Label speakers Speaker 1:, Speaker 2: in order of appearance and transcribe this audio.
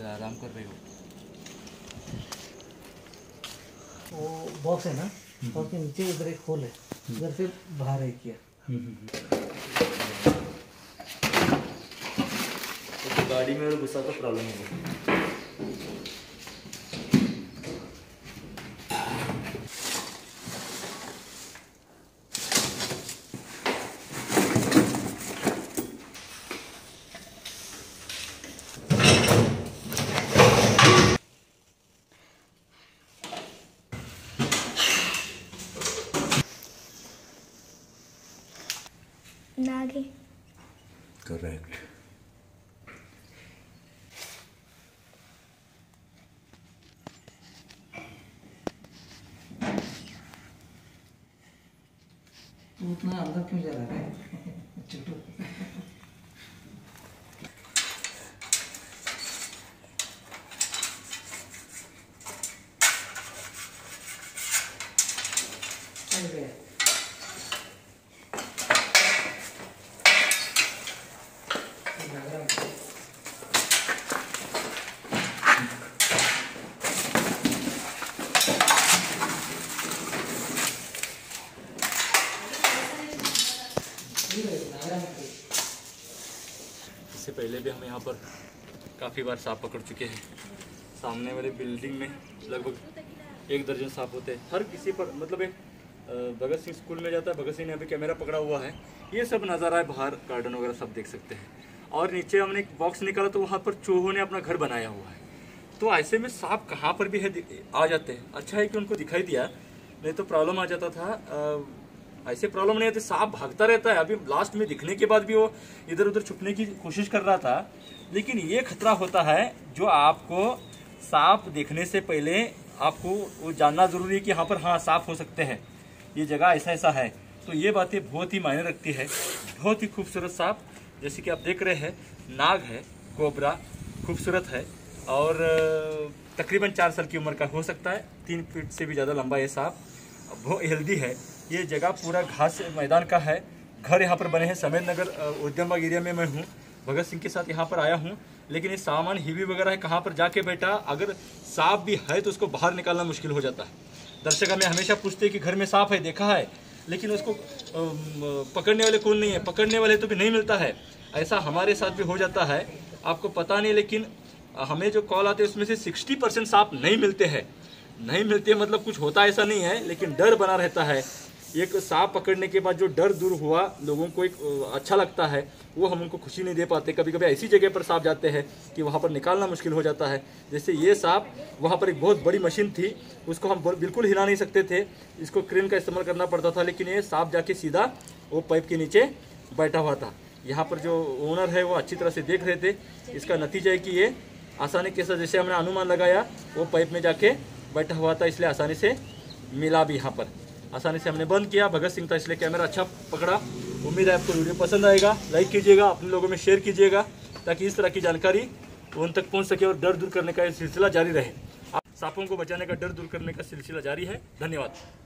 Speaker 1: आराम कर रहे हो
Speaker 2: वो बॉक्स है ना? बॉक्स के नीचे उधर एक होल है। इधर से बाहर है किया
Speaker 1: तो गाड़ी में और गुस्सा का प्रॉब्लम होगा
Speaker 3: नागे
Speaker 1: Correct.
Speaker 2: तू उतना अंदर क्यों जा रहा है
Speaker 1: इससे पहले भी हम यहाँ पर काफ़ी बार सांप पकड़ चुके हैं। सामने वाले बिल्डिंग में लगभग एक दर्जन सांप होते हैं। हर किसी पर मतलब एक भगत सिंह स्कूल में जाता है भगत सिंह ने अभी कैमरा पकड़ा हुआ है। ये सब नज़ारा है बाहर गार्डन वगैरह सब देख सकते हैं। और नीचे हमने एक बॉक्स निकाला तो वहाँ पर चूहों ने अपना घर बनाया हुआ है। तो ऐसे में सांप कहाँ पर भी है आ जाते हैं। अच्छा है कि उनको दिखाई दिया नहीं तो प्रॉब्लम आ जाता था अ, ऐसे प्रॉब्लम नहीं आती सांप भागता रहता है। अभी लास्ट में दिखने के बाद भी वो इधर उधर छुपने की कोशिश कर रहा था। लेकिन ये खतरा होता है जो आपको सांप देखने से पहले आपको वो जानना ज़रूरी है कि यहाँ पर हाँ सांप हो सकते हैं। ये जगह ऐसा ऐसा है। तो ये बातें बहुत ही मायने रखती है। बहुत ही खूबसूरत सांप जैसे कि आप देख रहे हैं, नाग है, कोबरा, खूबसूरत है। और, तकरीबन चार साल की उम्र का हो सकता है। तीन फीट से भी ज़्यादा लंबा ये सांप बहुत हेल्दी है। ये जगह पूरा घास मैदान का है। घर यहाँ पर बने हैं। समेत नगर उद्यमबाग एरिया में मैं हूँ। भगत सिंह के साथ यहाँ पर आया हूँ। लेकिन ये सामान हिवी वगैरह है, कहाँ पर जाके बैठा, अगर सांप भी है तो उसको बाहर निकालना मुश्किल हो जाता है। दर्शक हमें हमेशा पूछते हैं कि घर में सांप है, देखा है। लेकिन उसको पकड़ने वाले कौन नहीं है? पकड़ने वाले तो भी नहीं मिलता है। ऐसा हमारे साथ भी हो जाता है। आपको पता नहीं, लेकिन हमें जो कॉल आते हैं, उसमें से सिक्सटी परसेंट सांप नहीं मिलते हैं। नहीं मिलते मतलब कुछ होता ऐसा नहीं है, लेकिन डर बना रहता है। एक सांप पकड़ने के बाद जो डर दूर हुआ, लोगों को एक अच्छा लगता है, वो हम उनको खुशी नहीं दे पाते। कभी कभी ऐसी जगह पर सांप जाते हैं कि वहाँ पर निकालना मुश्किल हो जाता है। जैसे ये सांप, वहाँ पर एक बहुत बड़ी मशीन थी, उसको हम बिल्कुल हिला नहीं सकते थे। इसको क्रेन का इस्तेमाल करना पड़ता था, लेकिन ये सांप जाके सीधा वो पाइप के नीचे बैठा हुआ था। यहाँ पर जो ओनर है, वो अच्छी तरह से देख रहे थे। इसका नतीजा है कि ये आसानी के साथ, जैसे हमने अनुमान लगाया, वो पाइप में जाके बैठा हुआ था, इसलिए आसानी से मिला भी यहाँ पर। आसानी से हमने बंद किया। भगत सिंह था इसलिए कैमरा अच्छा पकड़ा। उम्मीद है आपको वीडियो पसंद आएगा। लाइक कीजिएगा, अपने लोगों में शेयर कीजिएगा, ताकि इस तरह की जानकारी उन तक पहुँच सके और डर दूर करने का सिलसिला जारी रहे। सांपों को बचाने का, डर दूर करने का सिलसिला जारी है। धन्यवाद।